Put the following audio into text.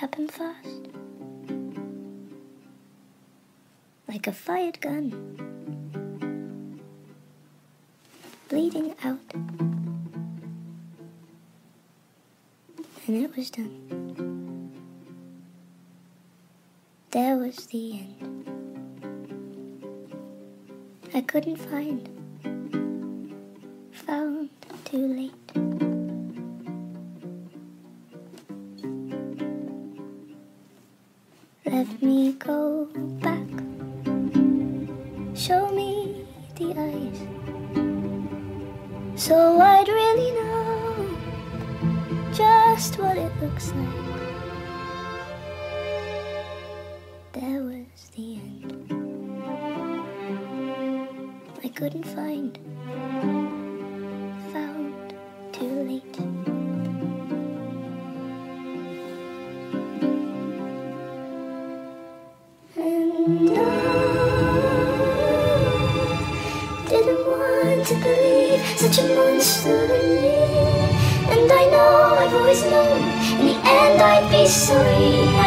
happened fast. Like a fired gun. Bleeding out. And it was done. There was the end. I couldn't find. Found too late. Let me go back. Show me the eyes. So I'd really know just what it looks like. There was the end. I couldn't find. Found too late. Didn't want to believe such a monster in me. And I know I've always known in the end I'd be sorry.